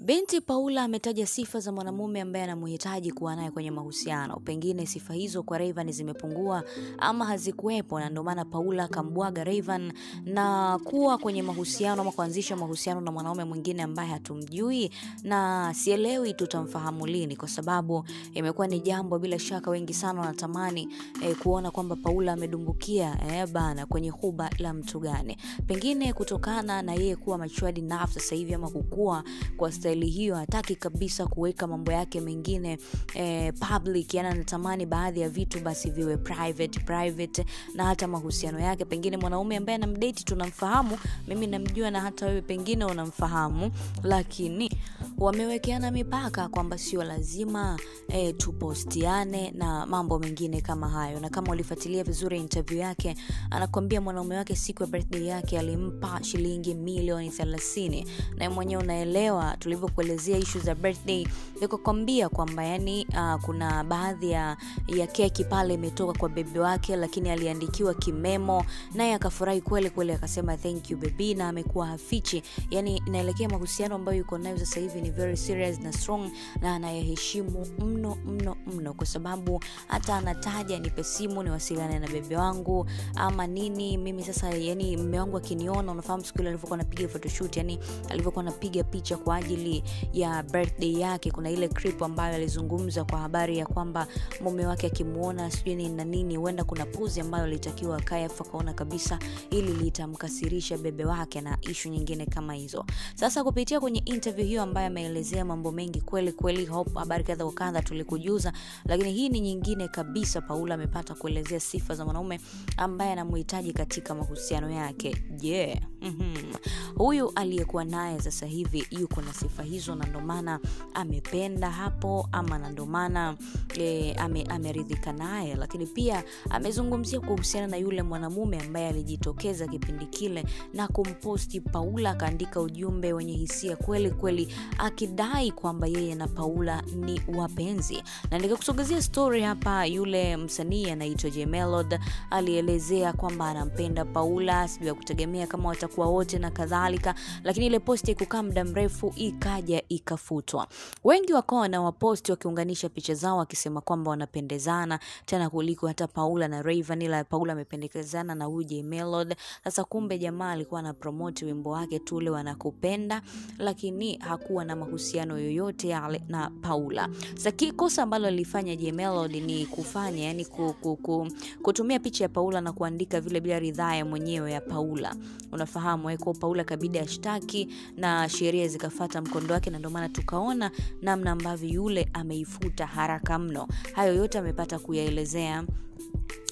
Binti Paula ametaja sifa za mwanamume ambaye anamhitaji kuwa naye kwenye mahusiano. Pengine sifa hizo kwa Rayvanny zimepungua ama hazikuwepo, na ndio maana Paula akambwaga Rayvanny na kuwa kwenye mahusiano ama kuanzisha mahusiano na mwanaume mwingine ambaye hatumjui na sielewi tutamfahamu lini, kwa sababu imekuwa ni jambo bila shaka wengi sana wanatamani eh, kuona kwamba Paula amedumbukia eh, bana kwenye huba la mtu gani, pengine kutokana na yeye kuwa machwadi enough sasa hivi ama kukua kwa staili hiyo, hataki kabisa kuweka mambo yake mengine eh, public. Yani anatamani baadhi ya vitu basi viwe private private, na hata mahusiano yake, pengine mwanaume ambaye anamdate tunamfahamu, mimi namjua na hata wewe pengine unamfahamu, lakini wamewekeana mipaka kwamba sio lazima e, tupostiane na mambo mengine kama hayo. Na kama ulifuatilia vizuri interview yake, anakwambia mwanaume wake siku ya birthday yake alimpa shilingi milioni 30 na mwenyewe unaelewa tulivyokuelezea issue za birthday, nikakwambia kwamba yani uh, kuna baadhi ya, ya keki pale imetoka kwa bebi wake, lakini aliandikiwa kimemo, naye akafurahi kweli kweli, akasema thank you baby, na amekuwa hafichi. Yani inaelekea mahusiano ambayo yuko nayo sasa hivi ni very serious na strong, na anayeheshimu mno mno mno, kwa sababu hata anataja nipe simu niwasiliane na bebe wangu ama nini. Mimi sasa, yani mme wangu akiniona, unafahamu siku ile alivyokuwa anapiga photoshoot, yani alivyokuwa anapiga picha kwa ajili ya birthday yake, kuna ile clip ambayo alizungumza kwa habari ya kwamba mume wake akimuona sijui nini na nini, huenda kuna puzi ambayo alitakiwa akae, afu akaona kabisa ili litamkasirisha bebe wake na ishu nyingine kama hizo. Sasa kupitia kwenye interview hiyo ambayo ameelezea mambo mengi kweli kweli, habari kadha wa kadha tulikujuza, lakini hii ni nyingine kabisa. Paula amepata kuelezea sifa za mwanaume ambaye anamhitaji katika mahusiano yake. Je, yeah. Mm-hmm. huyu aliyekuwa naye sasa hivi yuko na sifa hizo, na ndo maana amependa hapo, ama na ndo maana e, ame, ameridhika naye. Lakini pia amezungumzia kuhusiana na yule mwanamume ambaye alijitokeza kipindi kile na kumposti Paula, akaandika ujumbe wenye hisia kweli kweli, akidai kwamba yeye na Paula ni wapenzi. Na nikakusogezea story hapa, yule msanii anaitwa jmelod alielezea kwamba anampenda Paula, sijuu ya kutegemea kama watakuwa wote na kadhalika, lakini ile posti ikukaa muda mrefu ikaja ikafutwa. Wengi wakawa wanawaposti wakiunganisha picha zao wakisema kwamba wanapendezana tena kuliko hata Paula na raven ila Paula amependekezana na huyu melod Sasa kumbe jamaa alikuwa na promote wimbo wake tu ule wanakupenda, lakini hakuwa na mahusiano yoyote yale na Paula. Sasa kosa ambalo alifanya jmelod ni kufanya yani ku, ku, ku, kutumia picha ya Paula na kuandika vile bila ridhaa ya mwenyewe ya Paula. Unafahamu eh, kwa Paula kabidi ashtaki na sheria zikafata mkondo wake, na ndio maana tukaona namna ambavyo yule ameifuta haraka mno. Hayo yote amepata kuyaelezea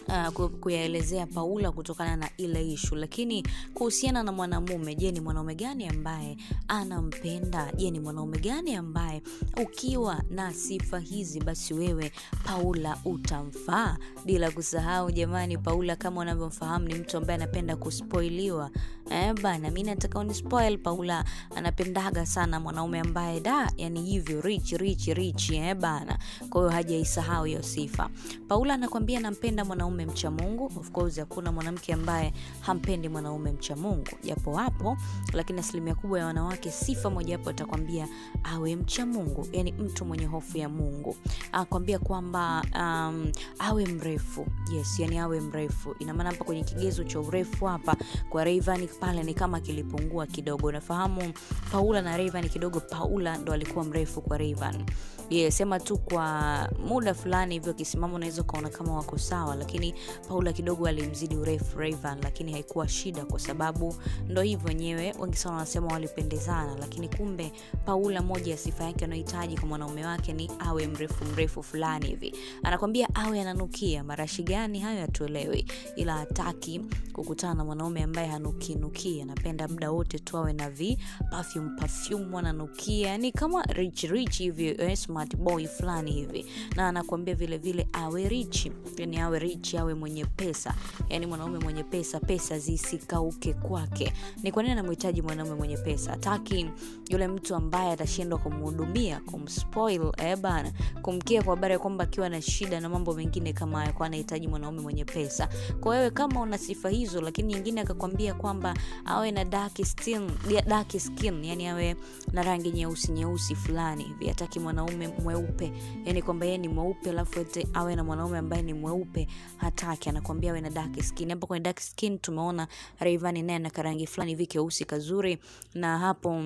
Uh, kuyaelezea Paula kutokana na ile ishu. Lakini kuhusiana na mwanamume, je, ni mwanaume gani ambaye anampenda? Je, ni mwanaume gani ambaye ukiwa na sifa hizi basi wewe Paula utamfaa? Bila kusahau jamani, Paula kama unavyomfahamu ni mtu ambaye anapenda kuspoiliwa. Eh, bana mimi nataka unispoil. Paula anapendaga sana mwanaume ambaye da, yani hivyo rich rich rich, eh bana. Kwa hiyo hajaisahau hiyo sifa. Paula anakwambia nampenda mwanaume mcha Mungu. Of course hakuna mwanamke ambaye hampendi mwanaume mcha Mungu, japo hapo, lakini asilimia kubwa ya wanawake sifa mojawapo atakwambia awe mcha Mungu, yani mtu mwenye hofu ya Mungu. Akwambia kwamba um, awe mrefu. Yes, yani awe mrefu. Ina maana hapa kwenye kigezo cha urefu hapa kwa Rayvanny pale ni kama kilipungua kidogo. Unafahamu Paula na Rayvanny kidogo, Paula ndo alikuwa mrefu kwa Rayvanny. Yes, sema tu kwa muda fulani hivyo kisimamo unaweza ukaona kama wako sawa, lakini Paula kidogo alimzidi urefu Rayvanny, lakini haikuwa shida kwa sababu ndo hivyo wenyewe wengi sana wanasema walipendezana, lakini kumbe Paula, moja ya sifa yake anayohitaji kwa mwanaume wake ni awe mrefu mrefu fulani hivi. Anakwambia awe ananukia. Marashi gani hayo hatuelewi, ila hataki kukutana na mwanaume ambaye hanuki nuki, anapenda muda wote tu awe na vi perfume perfume ananukia, yani kama rich rich hivi, eh, smart boy fulani hivi, na anakuambia vile vile awe rich, yani awe rich rich awe mwenye pesa yani mwanaume mwenye pesa pesa zisikauke kwake. Ni kwa nini anamhitaji mwanaume mwenye pesa? Hataki yule mtu ambaye atashindwa kumhudumia kumspoil eh bana. Kumkia kwa habari ya kwamba akiwa na shida na mambo mengine kama hayo kwa anahitaji mwanaume mwenye pesa. Kwa wewe kama una sifa hizo lakini nyingine akakwambia kwamba awe na dark skin, dark skin yani awe na rangi nyeusi nyeusi fulani hivi. Hataki mwanaume mweupe yani kwamba yeye ni mweupe alafu awe na mwanaume ambaye ni mweupe hataki. Anakuambia awe na dark skin. Hapo kwenye dark skin tumeona Rayvanny naye ana karangi fulani hivi keusi kazuri. Na hapo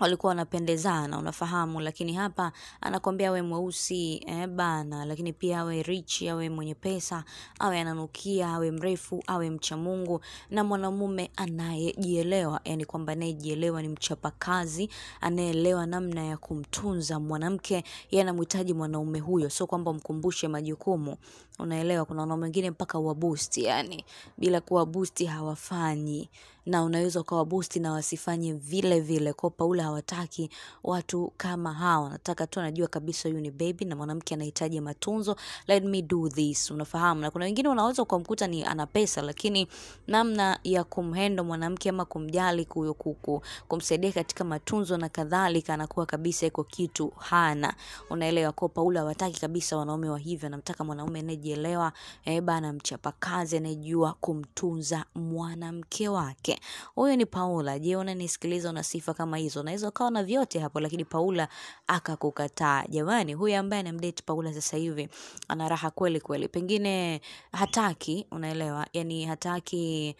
walikuwa wanapendezana unafahamu. Lakini hapa anakwambia awe mweusi eh, bana. Lakini pia awe rich awe mwenye pesa awe ananukia awe mrefu awe mcha mungu. Na mwanamume anayejielewa yani kwamba anayejielewa ni mchapakazi anayeelewa namna ya kumtunza mwanamke. Yeye anamhitaji mwanaume huyo. Sio kwamba umkumbushe majukumu unaelewa kuna wanaume wengine mpaka wabusti yani. Bila kuwa busti hawafanyi. Na unaweza ukawa busti na wasifanye vile vile. Kwao paula hawataki watu kama hawa. Nataka tu anajua kabisa huyu ni baby na mwanamke anahitaji matunzo. Let me do this. Unafahamu? Na kuna wengine unaweza ukamkuta ni ana pesa lakini namna ya kumhendo mwanamke ama kumjali kuyo kuku kumsaidia katika matunzo na kadhalika anakuwa kabisa iko kitu hana. Unaelewa? Kwao paula hawataki kabisa wanaume wa hivyo. Anamtaka mwanaume anayejielewa eh bana mchapakazi anayejua kumtunza mwanamke wake. Huyo ni paula. Je unanisikiliza? Una sifa kama hizo. Unaweza ukawa na vyote hapo lakini paula akakukataa. Jamani huyu ambaye anamdate paula sasa hivi ana raha kweli kweli. Pengine hataki unaelewa? Yani hataki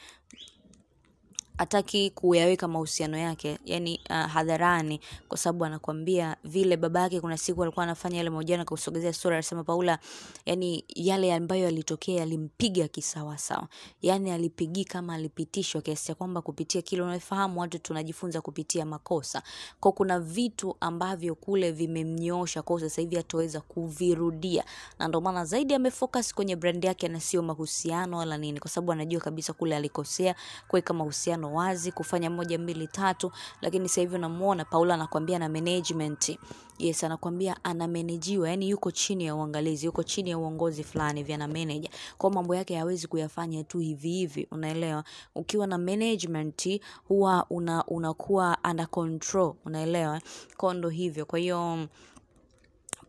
hataki kuyaweka mahusiano yake yani uh, hadharani kwa sababu anakwambia vile baba yake kuna siku alikuwa anafanya yale mahojiano akausogezea sura anasema paula yani yale ambayo yalitokea yalimpiga kisawasawa. Yani alipigii kama alipitishwa kiasi cha kwamba kupitia kile unaofahamu watu tunajifunza kupitia makosa. Kwa kuna vitu ambavyo kule vimemnyoosha kwa sasa hivi hataweza kuvirudia. Na ndio maana zaidi amefocus kwenye brand yake na sio mahusiano wala nini kwa sababu anajua kabisa kule alikosea kuweka mahusiano wazi kufanya moja mbili tatu lakini sasa hivi unamuona paula anakwambia na management. Yes anakwambia anamenejiwa yani yuko chini ya uangalizi yuko chini ya uongozi fulani vya na manager. Kwa mambo yake hawezi kuyafanya tu hivi hivi unaelewa? Ukiwa na management huwa una unakuwa under control unaelewa? Kondo ndo hivyo kwa hiyo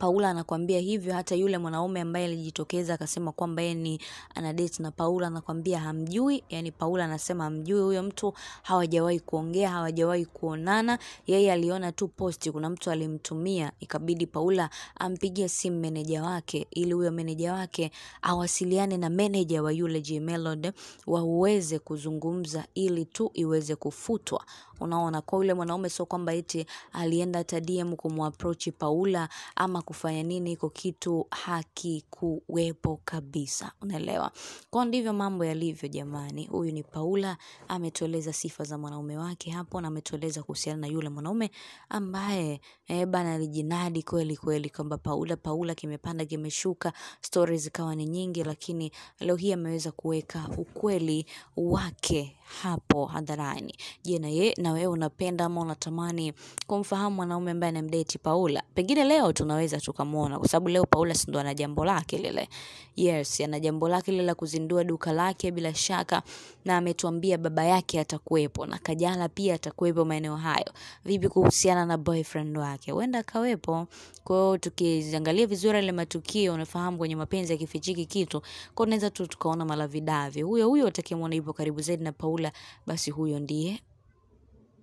Paula anakwambia hivyo. Hata yule mwanaume ambaye alijitokeza akasema kwamba yeye ni ana date na Paula anakwambia hamjui, yani Paula anasema hamjui huyo mtu, hawajawahi kuongea, hawajawahi kuonana. Yeye aliona tu posti, kuna mtu alimtumia, ikabidi Paula ampigie simu meneja wake ili huyo meneja wake awasiliane na meneja wa yule J Melody waweze kuzungumza ili tu iweze kufutwa. Unaona, kwa yule mwanaume sio kwamba eti alienda hata DM kumapproach Paula ama kufanya nini, iko kitu hakikuwepo kabisa, unaelewa? Kwa ndivyo mambo yalivyo jamani. Huyu ni Paula, ametueleza sifa za mwanaume wake hapo na ametueleza kuhusiana na yule mwanaume ambaye eh, bana alijinadi kweli kweli kwamba Paula Paula kimepanda kimeshuka, stori zikawa ni nyingi, lakini leo hii ameweza kuweka ukweli wake hapo hadharani. Je, na ye na wewe unapenda ama unatamani kumfahamu mwanaume ambaye anamdate Paula? Pengine leo tunaweza tukamwona, kwa sababu leo Paula si ndo ana jambo lake lile. Yes, ana jambo lake lile la kuzindua duka lake bila shaka, na ametuambia baba yake atakuwepo na Kajala pia atakuwepo maeneo hayo. Vipi kuhusiana na boyfriend wake? Huenda akawepo. Kwa hiyo tukiangalia vizuri ile matukio, unafahamu kwenye mapenzi ya kifichiki kitu, kwa unaweza tu tukaona malavidavi. Huyo huyo atakayemwona yupo karibu zaidi na Paula, basi huyo ndiye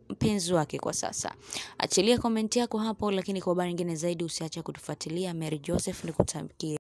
mpenzi wake kwa sasa. Achilia komenti yako hapo, lakini kwa habari nyingine zaidi usiache kutufuatilia. Mary Joseph nikutakie